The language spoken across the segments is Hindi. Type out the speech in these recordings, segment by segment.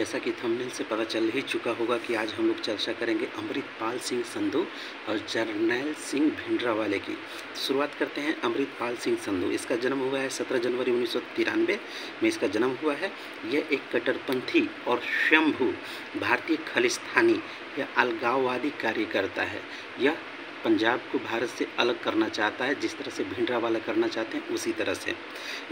जैसा कि थंबनेल से पता चल ही चुका होगा कि आज हम लोग चर्चा करेंगे अमृतपाल सिंह संधू और जर्नैल सिंह भिंडरावाले की। शुरुआत करते हैं अमृतपाल सिंह संधू। इसका जन्म हुआ है 17 जनवरी उन्नीस सौ तिरानवे में इसका जन्म हुआ है। यह एक कट्टरपंथी और स्वयंभू भारतीय खलिस्तानी या अलगाववादी कार्यकर्ता है। यह पंजाब को भारत से अलग करना चाहता है, जिस तरह से भिंडरा वाला करना चाहते हैं, उसी तरह से।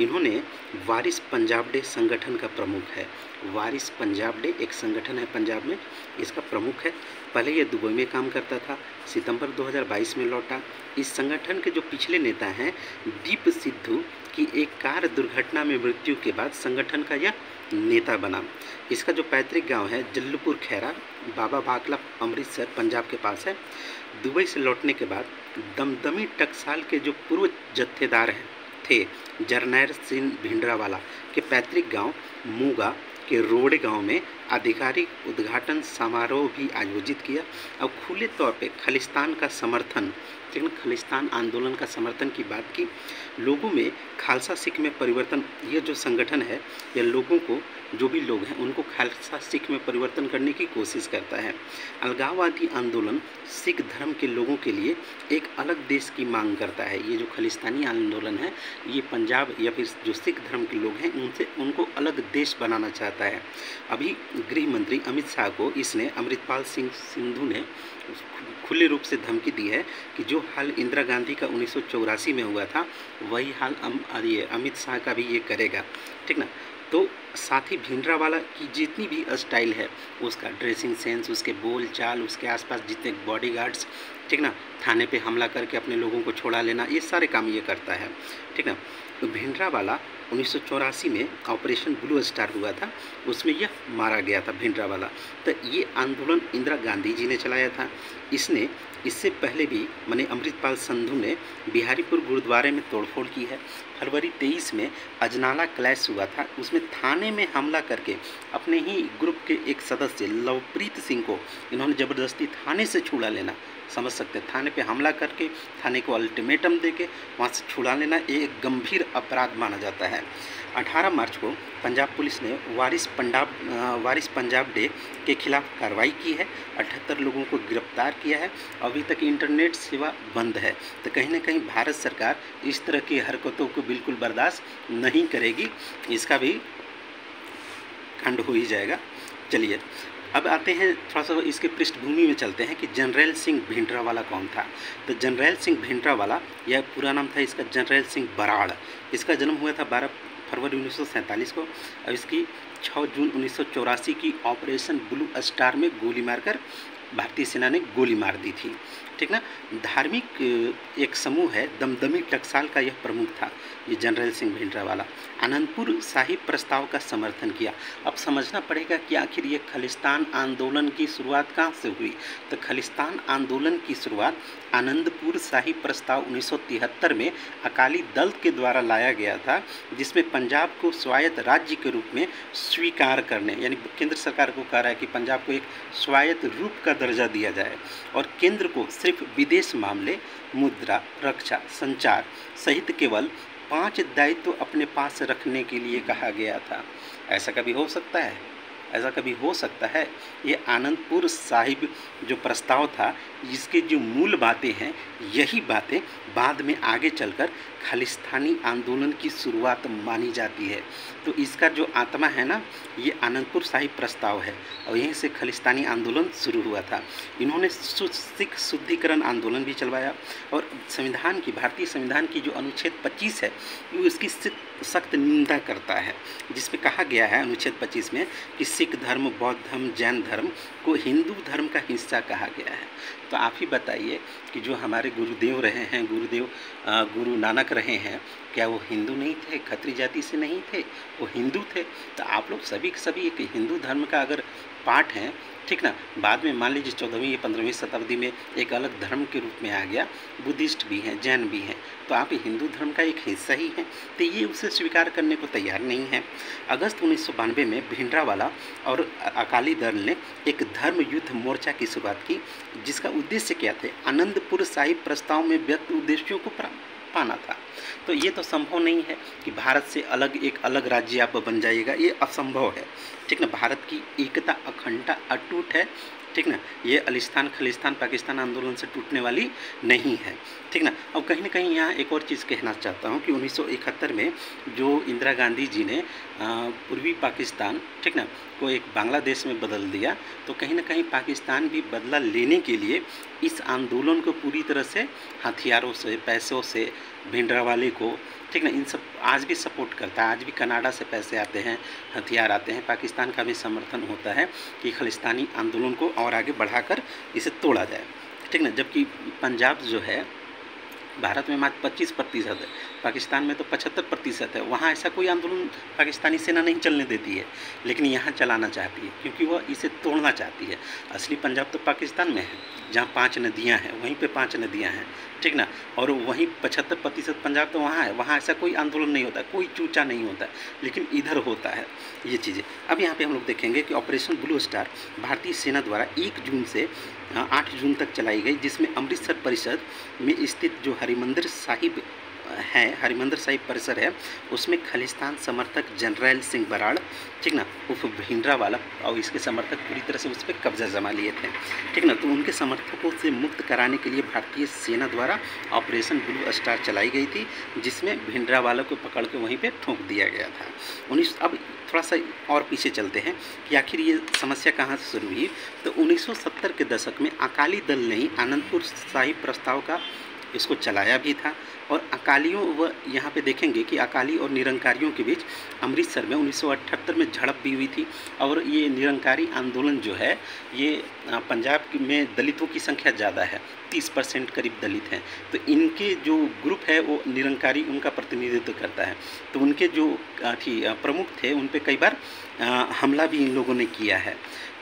इन्होंने वारिस पंजाब डे संगठन का प्रमुख है। वारिस पंजाब डे एक संगठन है पंजाब में, इसका प्रमुख है। पहले ये दुबई में काम करता था, सितंबर 2022 में लौटा। इस संगठन के जो पिछले नेता हैं, दीप सिद्धू, की एक कार दुर्घटना में मृत्यु के बाद संगठन का यह नेता बना। इसका जो पैतृक गाँव है, जल्लूपुर खैरा, बाबा बाकला अमृतसर, पंजाब के पास है। दुबई से लौटने के बाद दमदमी टकसाल के जो पूर्व जत्थेदार हैं, थे जरनैर सिंह भिंडरावाला के पैतृक गाँव मूगा के रोड़े गाँव में आधिकारिक उद्घाटन समारोह भी आयोजित किया और खुले तौर पे खालिस्तान का समर्थन, लेकिन खालिस्तान आंदोलन का समर्थन की बात की। लोगों में खालसा सिख में परिवर्तन ये जो संगठन है, यह लोगों को, जो भी लोग हैं, उनको खालसा सिख में परिवर्तन करने की कोशिश करता है। अलगाववादी आंदोलन सिख धर्म के लोगों के लिए एक अलग देश की मांग करता है। ये जो खालिस्तानी आंदोलन है, ये पंजाब या फिर जो सिख धर्म के लोग हैं, उनसे, उनको अलग देश बनाना चाहता है। अभी गृह मंत्री अमित शाह को इसने अमृतपाल सिंह सिंधु ने खुले रूप से धमकी दी है कि जो हाल इंदिरा गांधी का उन्नीस सौ चौरासी में हुआ था वही हाल अम, ये अमित शाह का भी ये करेगा। ठीक ना? तो साथ ही भिंडरा वाला की जितनी भी स्टाइल है उसका ड्रेसिंग सेंस उसके बोल चाल उसके आसपास जितने बॉडीगार्ड्स ठीक ना? थाने पे हमला करके अपने लोगों को छोड़ा लेना ये सारे काम ये करता है। ठीक ना? तो भिंडरा वाला उन्नीस सौ चौरासी में ऑपरेशन ब्लू स्टार हुआ था, उसमें यह मारा गया था भिंडरा वाला। तो ये आंदोलन इंदिरा गांधी जी ने चलाया था। इसने, इससे पहले भी मैंने अमृतपाल संधू ने बिहारीपुर गुरुद्वारे में तोड़फोड़ की है। फरवरी 23 में अजनाला क्लैश हुआ था। उसमें थाने में हमला करके अपने ही ग्रुप के एक सदस्य लवप्रीत सिंह को इन्होंने ज़बरदस्ती थाने से छुड़ा लेना, समझ सकते थाने पे हमला करके, थाने को अल्टीमेटम दे के वहाँ से छुड़ा लेना एक गंभीर अपराध माना जाता है। 18 मार्च को पंजाब पुलिस ने वारिस पंजाब वारिस पंजाब डे के खिलाफ कार्रवाई की है। अठहत्तर लोगों को गिरफ़्तार किया है। अभी तक इंटरनेट सेवा बंद है। तो कहीं ना कहीं भारत सरकार इस तरह की हरकतों को बिल्कुल बर्दाश्त नहीं करेगी। इसका भी खंड हो ही जाएगा। चलिए अब आते हैं थोड़ा सा इसके पृष्ठभूमि में चलते हैं कि जनरल सिंह भिंडरा वाला कौन था। तो जनरल सिंह भिंडरा वाला यह पूरा नाम था इसका जनरल सिंह बराड़। इसका जन्म हुआ था बारह फरवरी उन्नीस सौ सैंतालीस को और इसकी 6 जून उन्नीस सौ चौरासी की ऑपरेशन ब्लू स्टार में गोली मारकर भारतीय सेना ने गोली मार दी थी। ठीक ना? धार्मिक एक समूह है, दमदमी टकसाल का यह प्रमुख था, ये जनरल सिंह भिंडरा वाला। आनंदपुर साहिब प्रस्ताव का समर्थन किया। अब समझना पड़ेगा कि आखिर ये खलिस्तान आंदोलन की शुरुआत कहाँ से हुई? तो खलिस्तान आंदोलन की शुरुआत आनंदपुर साहिब प्रस्ताव उन्नीस सौ तिहत्तर में अकाली दल के द्वारा लाया गया था, जिसमें पंजाब को स्वायत्त राज्य के रूप में स्वीकार करने, यानी केंद्र सरकार को कह रहा है कि पंजाब को एक स्वायत्त रूप का दर्जा दिया जाए और केंद्र को सिर्फ़ विदेश मामले, मुद्रा, रक्षा, संचार सहित केवल पाँच दायित्व अपने पास रखने के लिए कहा गया था। ऐसा कभी हो सकता है? ऐसा कभी हो सकता है? ये आनंदपुर साहिब जो प्रस्ताव था जिसके जो मूल बातें हैं, यही बातें बाद में आगे चलकर खालिस्तानी आंदोलन की शुरुआत मानी जाती है। तो इसका जो आत्मा है ना, ये आनंदपुर साहिब प्रस्ताव है और यहीं से खालिस्तानी आंदोलन शुरू हुआ था। इन्होंने सिख शुद्धिकरण आंदोलन भी चलवाया और संविधान की, भारतीय संविधान की जो अनुच्छेद 25 है, वो इसकी सख्त निंदा करता है। जिसमें कहा गया है अनुच्छेद 25 में कि सिख धर्म, बौद्ध धर्म, जैन धर्म को हिंदू धर्म का हिस्सा कहा गया है। तो आप ही बताइए कि जो हमारे गुरुदेव रहे हैं, गुरुदेव गुरु नानक रहे हैं। क्या वो हिंदू नहीं थे? खत्री जाति से नहीं थे? वो हिंदू थे। तो आप लोग सभी सभी एक हिंदू धर्म का अगर पाठ हैं, ठीक ना? बाद में मान लीजिए चौदहवीं या पंद्रहवीं शताब्दी में एक अलग धर्म के रूप में आ गया। बुद्धिस्ट भी हैं, जैन भी हैं। तो आप हिंदू धर्म का एक हिस्सा ही हैं। तो ये उसे स्वीकार करने को तैयार नहीं है। अगस्त उन्नीस सौ बानबे में भिंडरावाला और अकाली दल ने एक धर्म युद्ध मोर्चा की शुरुआत की, जिसका उद्देश्य क्या थे? आनंदपुर साहिब प्रस्ताव में व्यक्त उद्देश्यों को पाना था। तो ये तो संभव नहीं है कि भारत से अलग एक अलग राज्य आप बन जाइएगा, ये असंभव है। ठीक ना? भारत की एकता अखंडता अटूट है। ठीक ना? ये अलिस्तान, खलिस्तान, पाकिस्तान आंदोलन से टूटने वाली नहीं है। ठीक ना? अब कहीं ना कहीं यहाँ एक और चीज़ कहना चाहता हूँ कि 1971 में जो इंदिरा गांधी जी ने पूर्वी पाकिस्तान, ठीक ना? को एक बांग्लादेश में बदल दिया तो कहीं ना कहीं पाकिस्तान भी बदला लेने के लिए इस आंदोलन को पूरी तरह से हथियारों से, पैसों से भिंडरावाले को, ठीक ना, इन सब आज भी सपोर्ट करता है। आज भी कनाडा से पैसे आते हैं, हथियार आते हैं। पाकिस्तान का भी समर्थन होता है कि खलिस्तानी आंदोलन को और आगे बढ़ाकर इसे तोड़ा जाए। ठीक ना, जबकि पंजाब जो है, भारत में मात्र पच्चीस प्रतिशत है। पाकिस्तान में तो पचहत्तर प्रतिशत है। वहाँ ऐसा कोई आंदोलन पाकिस्तानी सेना नहीं चलने देती है, लेकिन यहाँ चलाना चाहती है, क्योंकि वह इसे तोड़ना चाहती है। असली पंजाब तो पाकिस्तान में है, जहाँ पाँच नदियाँ हैं, वहीं पे पाँच नदियाँ हैं, ठीक ना? और वहीं पचहत्तर प्रतिशत पंजाब तो वहाँ है, वहाँ ऐसा कोई आंदोलन नहीं होता, कोई चूचा नहीं होता, लेकिन इधर होता है, ये चीज़ें। अब यहाँ पे हम लोग देखेंगे कि ऑपरेशन ब्लू स्टार भारतीय सेना द्वारा एक जून से आठ जून तक चलाई गई, जिसमें अमृतसर परिषद में स्थित जो हरिमंदिर साहिब है, हरिमंदर साहिब परिसर है, उसमें खालिस्तान समर्थक जनरल सिंह बराड़, ठीक ना उफ भिंडरा वाला, और इसके समर्थक पूरी तरह से उस पर कब्जा जमा लिए थे, ठीक ना तो उनके समर्थकों से मुक्त कराने के लिए भारतीय सेना द्वारा ऑपरेशन ब्लू स्टार चलाई गई थी, जिसमें भिंडरा वालों को पकड़ के वहीं पर ठोंक दिया गया था। उन्नीस, अब थोड़ा सा और पीछे चलते हैं कि आखिर ये समस्या कहाँ से शुरू हुई तो 1970 के दशक में अकाली दल ने ही आनंदपुर साहिब प्रस्ताव का इसको चलाया भी था। और अकालियों व यहाँ पे देखेंगे कि अकाली और निरंकारियों के बीच अमृतसर में 1978 में झड़प भी हुई थी। और ये निरंकारी आंदोलन जो है, ये पंजाब में दलितों की संख्या ज़्यादा है 30 परसेंट करीब दलित हैं। तो इनके जो ग्रुप है, वो निरंकारी उनका प्रतिनिधित्व करता है। तो उनके जो थी प्रमुख थे, उन पर कई बार हमला भी इन लोगों ने किया है।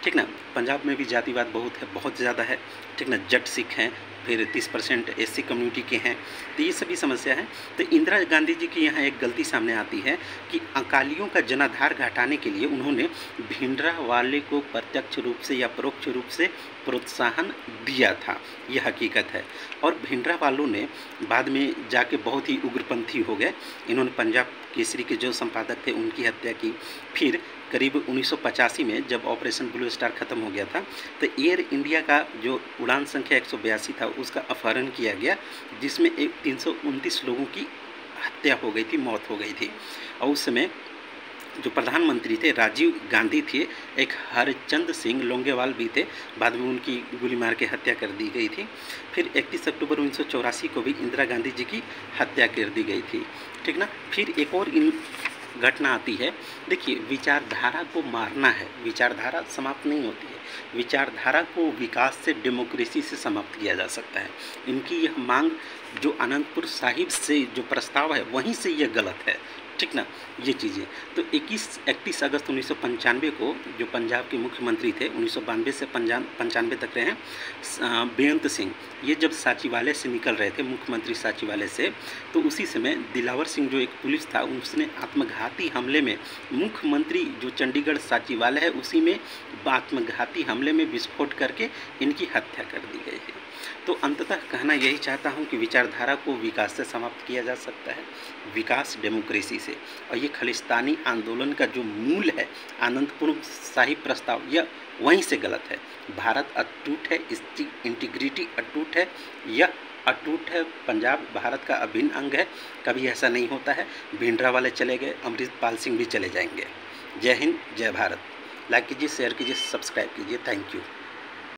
ठीक ना? पंजाब में भी जातिवाद बहुत है, बहुत ज़्यादा है। ठीक ना? जट सिख हैं फिर तीस परसेंट एस कम्युनिटी के हैं। तो ये सभी समस्या है। तो इंदिरा गांधी जी की यहाँ एक गलती सामने आती है कि अकालियों का जनाधार घटाने के लिए उन्होंने भिंडरा वाले को प्रत्यक्ष रूप से या परोक्ष रूप से प्रोत्साहन दिया था। यह हकीकत है। और भिंडरा वालों ने बाद में जाके बहुत ही उग्रपंथी हो गए। इन्होंने पंजाब केसरी के जो संपादक थे, उनकी हत्या की। फिर करीब उन्नीस सौ पचासी में जब ऑपरेशन ब्लू स्टार ख़त्म हो गया था तो एयर इंडिया का जो उड़ान संख्या एक सौ बयासी था, उसका अपहरण किया गया, जिसमें एक तीन लोगों की हत्या हो गई थी, मौत हो गई थी। और उस समय जो प्रधानमंत्री थे, राजीव गांधी थे, एक हरचंद सिंह लोंगेवाल भी थे, बाद में उनकी गोली मार के हत्या कर दी गई थी। फिर 31 अक्टूबर उन्नीस सौ चौरासी को भी इंदिरा गांधी जी की हत्या कर दी गई थी। ठीक ना? फिर एक और इन घटना आती है। देखिए, विचारधारा को मारना है। विचारधारा समाप्त नहीं होती है। विचारधारा को विकास से, डेमोक्रेसी से समाप्त किया जा सकता है। इनकी यह मांग जो अनंतपुर साहिब से जो प्रस्ताव है, वहीं से यह गलत है। ठीक ना? ये चीज़ें। तो 21 इकतीस अगस्त उन्नीस सौ पंचानवे को जो पंजाब के मुख्यमंत्री थे, उन्नीस सौ बानवे से पंचानवे तक रहे हैं बेअंत सिंह। ये जब साचिवालय से निकल रहे थे, मुख्यमंत्री साचिवालय से तो उसी समय दिलावर सिंह जो एक पुलिस था, उसने आत्मघाती हमले में, मुख्यमंत्री जो चंडीगढ़ साचिवालय है, उसी में आत्मघाती हमले में विस्फोट करके इनकी हत्या कर दी गई है। तो अंततः कहना यही चाहता हूँ कि विचारधारा को विकास से समाप्त किया जा सकता है, विकास डेमोक्रेसी से। और ये खलिस्तानी आंदोलन का जो मूल है आनंदपुर शाही प्रस्ताव, यह वहीं से गलत है। भारत अटूट है, इसकी इंटीग्रिटी अटूट है, यह अटूट है। पंजाब, भारत का अभिन्न अंग है, कभी ऐसा नहीं होता है। भिंडरा वाले चले गए, अमृतपाल सिंह भी चले जाएँगे। जय हिंद, जय भारत। लाइक कीजिए, शेयर कीजिए, सब्सक्राइब कीजिए। Thank you.